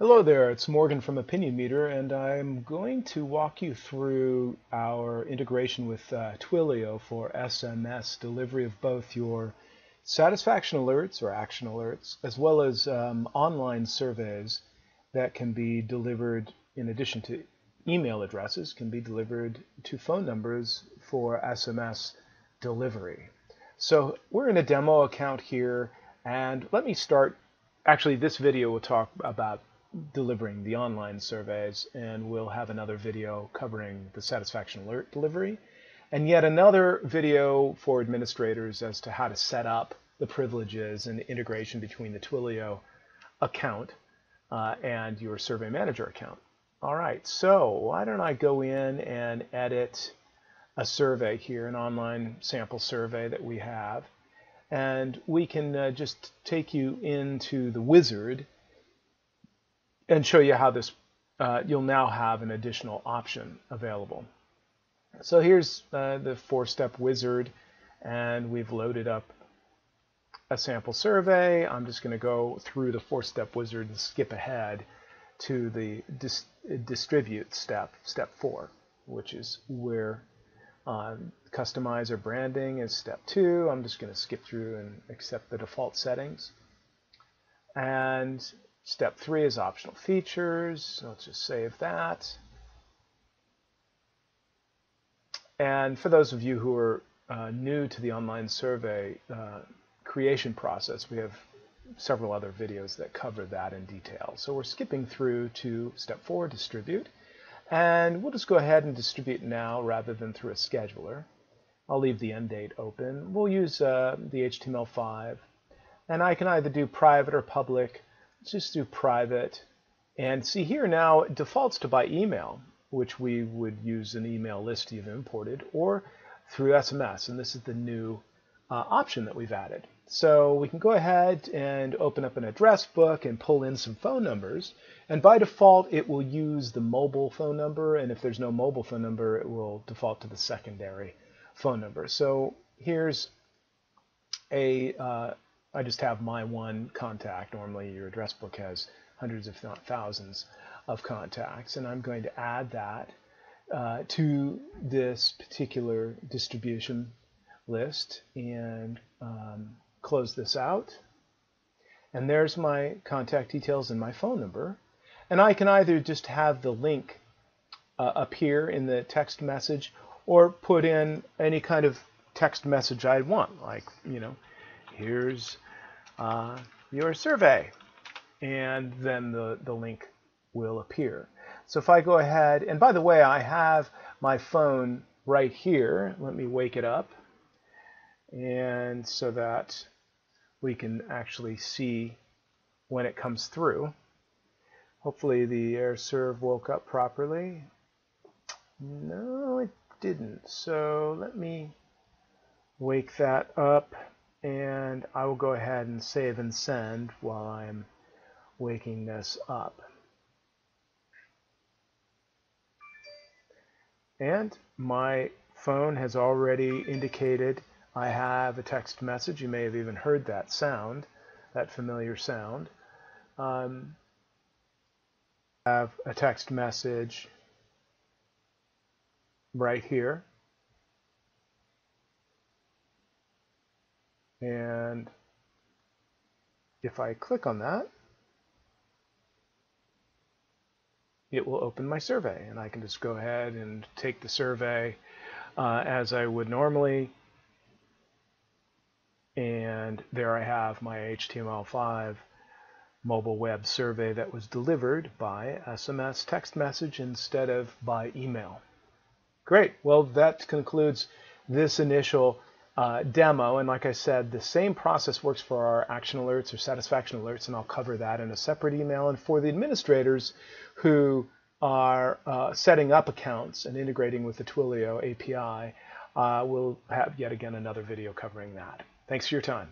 Hello there, it's Morgan from Opinionmeter, and I'm going to walk you through our integration with uh, Twilio for SMS delivery of both your satisfaction alerts or action alerts, as well as um, online surveys that can be delivered in addition to email addresses, can be delivered to phone numbers for SMS delivery. So we're in a demo account here, and let me start. Actually, this video will talk about delivering the online surveys, and we'll have another video covering the satisfaction alert delivery, and yet another video for administrators as to how to set up the privileges and integration between the Twilio account uh, and your survey manager account. All right, so why don't I go in and edit a survey here, an online sample survey that we have, and we can uh, just take you into the wizard and show you how this, uh, you'll now have an additional option available. So here's uh, the four-step wizard, and we've loaded up a sample survey. I'm just going to go through the four-step wizard and skip ahead to the dis distribute step, step four, which is where um, customizer branding is step two. I'm just going to skip through and accept the default settings. And Step three is optional features. Let's just save that. And for those of you who are uh, new to the online survey uh, creation process, we have several other videos that cover that in detail. So we're skipping through to step four, distribute. And we'll just go ahead and distribute now rather than through a scheduler. I'll leave the end date open. We'll use uh, the HTML5. And I can either do private or public Let's just do private. And see here now, it defaults to by email, which we would use an email list you've imported, or through SMS. And this is the new uh, option that we've added. So we can go ahead and open up an address book and pull in some phone numbers. And by default, it will use the mobile phone number. And if there's no mobile phone number, it will default to the secondary phone number. So here's a uh, I just have my one contact. Normally your address book has hundreds if not thousands of contacts and I'm going to add that uh, to this particular distribution list and um, close this out. And there's my contact details and my phone number. And I can either just have the link uh, appear in the text message or put in any kind of text message I want, like, you know, here's uh, your survey. And then the, the link will appear. So if I go ahead, and by the way, I have my phone right here. Let me wake it up. And so that we can actually see when it comes through. Hopefully the AirServer woke up properly. No, it didn't. So let me wake that up and I will go ahead and save and send while I'm waking this up. And my phone has already indicated I have a text message. You may have even heard that sound, that familiar sound. Um, I have a text message right here. And if I click on that, it will open my survey. And I can just go ahead and take the survey uh, as I would normally. And there I have my HTML5 mobile web survey that was delivered by SMS text message instead of by email. Great. Well, that concludes this initial uh, demo. And like I said, the same process works for our action alerts or satisfaction alerts, and I'll cover that in a separate email. And for the administrators who are uh, setting up accounts and integrating with the Twilio API, uh, we'll have yet again another video covering that. Thanks for your time.